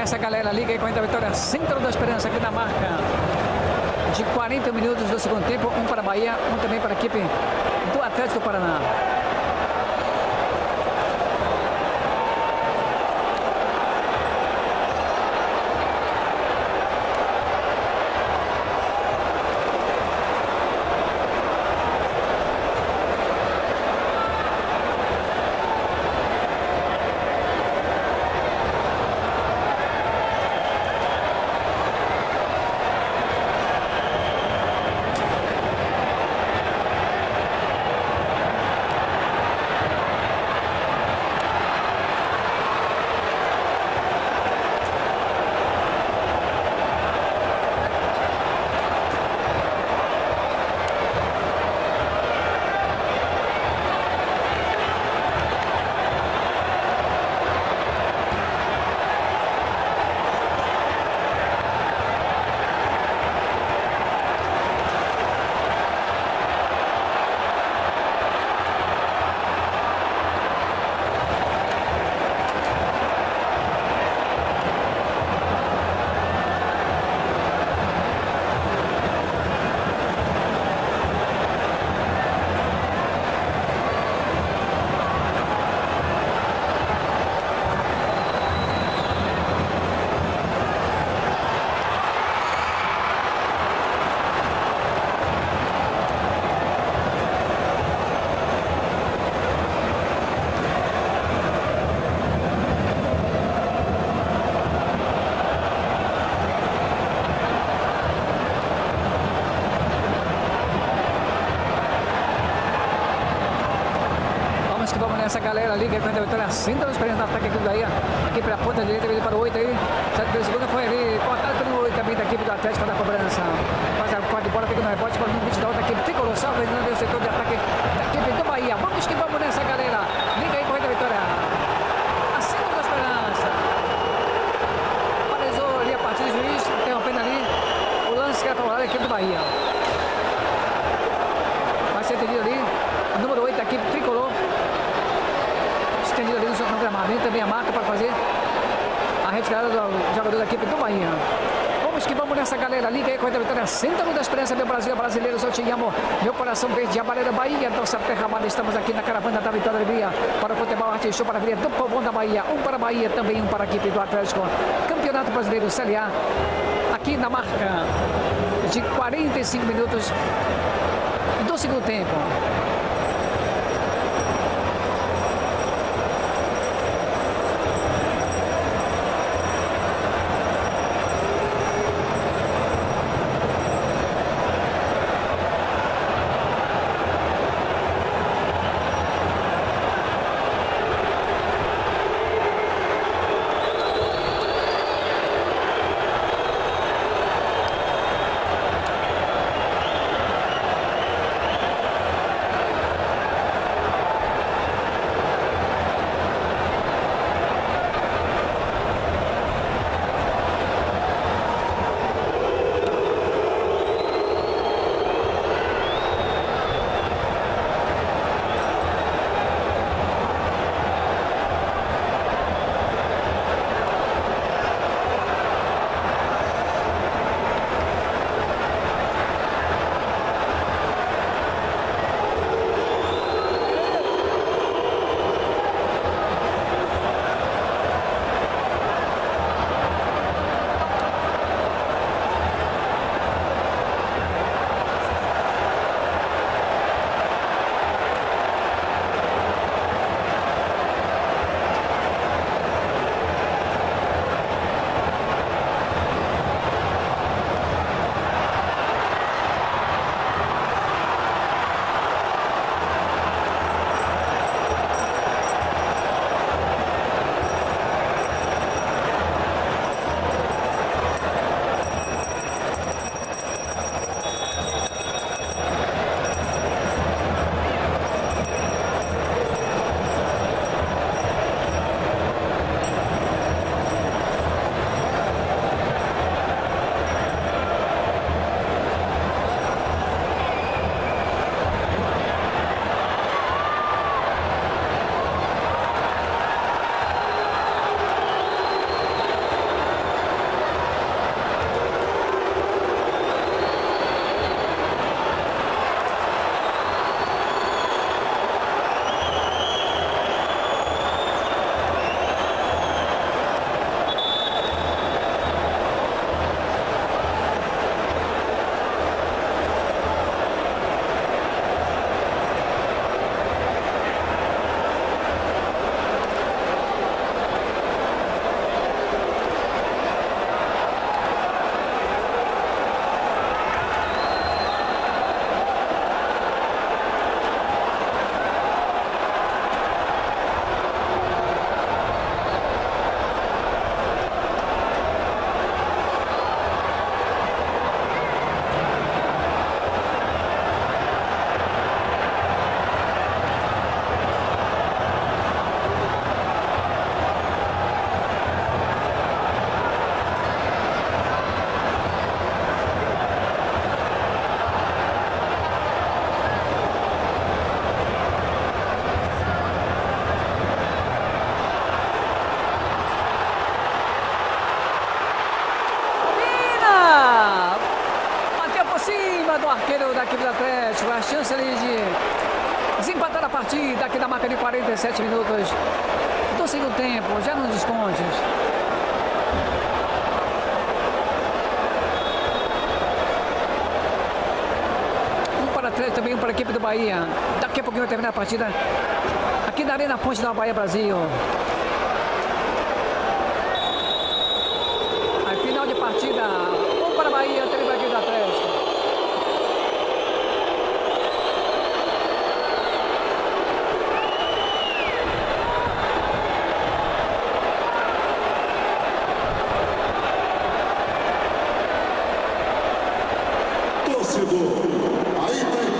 Nessa galera. Liga aí com a vitória. Centro da Esperança aqui na marca de 40 minutos do segundo tempo. Um para a Bahia, um também para a equipe do Atlético Paraná. Nessa galera ali, que é a vitória cinta da experiência no ataque aqui do Bahia. Aqui para a ponta direita, ele para o 8 aí. Certo, pela segunda foi ali, cortado pelo 8 também da equipe do Atlético na cobrança. Faz a quarta bola, fica no rebote para o número 20 da outra equipe. Tricolor, salva, o setor de ataque da equipe do Bahia. Vamos que vamos nessa galera. Liga aí, corrida vitória. A cinta da esperança. Paralisou ali a partida do juiz, interrompendo ali o lance que é a equipe do Bahia. Vai ser entendido ali. O número 8 da equipe tricolor estendido ali no seu gramado. E também a marca para fazer a retirada do jogador da equipe do Bahia. Vamos que vamos nessa galera. Liga aí com a vitória. Centro da Esperança, meu Brasil, brasileiro. Eu te amo. Meu coração verde, a Baleira Bahia. Nossa terra amada. Estamos aqui na caravana da Vitória Alegria para o futebol arte show para a do povão da Bahia. Um para a Bahia, também um para a equipe do Atlético. Campeonato Brasileiro CLA. Aqui na marca de 45 minutos do segundo tempo. Atlético a chance ali de desempatar a partida aqui na marca de 47 minutos do segundo tempo, já nos descontos. Um para três também, um para a equipe do Bahia. Daqui a pouquinho vai terminar a partida aqui na Arena Ponte da Bahia Brasil. A final de partida, um para a Bahia, três para a equipe do Atlético. Torcedor, a Itaipava Arena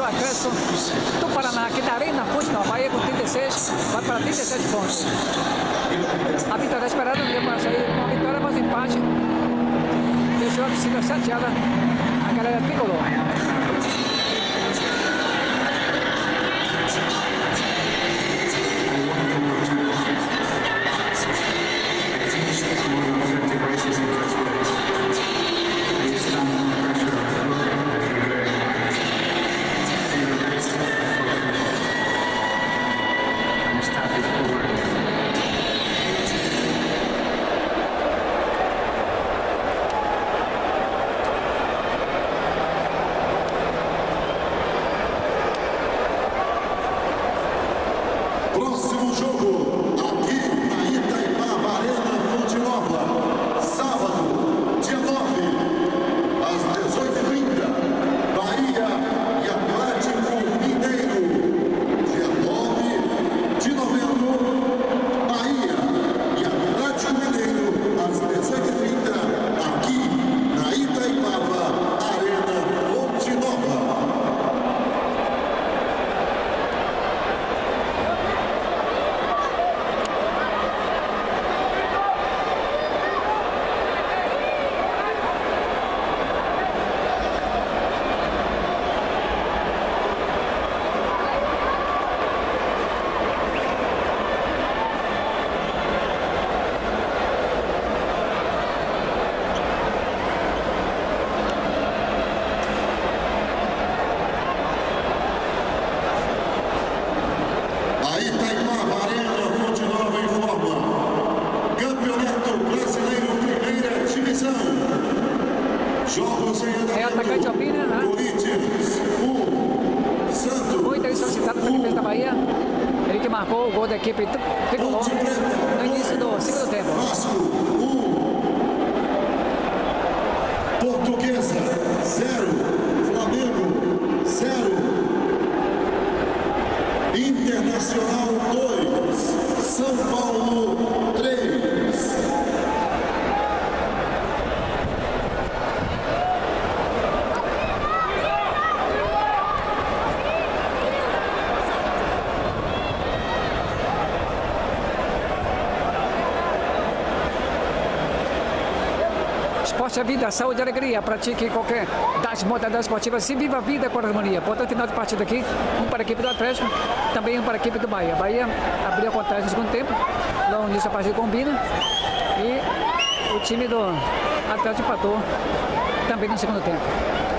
do Atlético do Paraná, aqui na Arena Fonte Nova Bahia com 36, vai para 37 pontos. A vitória esperada não para sair com a vitória, mas empate deixou a torcida chateada, a galera tricolor. Próximo jogo, marcou o gol da equipe. Tri- tricolor É vida, saúde e alegria. Pratique qualquer das modalidades esportivas. Se viva a vida com harmonia. Portanto, final de partida aqui, um para a equipe do Atlético, também um para a equipe do Bahia. Bahia abriu a contagem no segundo tempo, logo nisso a partida combina. E o time do Atlético empatou também no segundo tempo.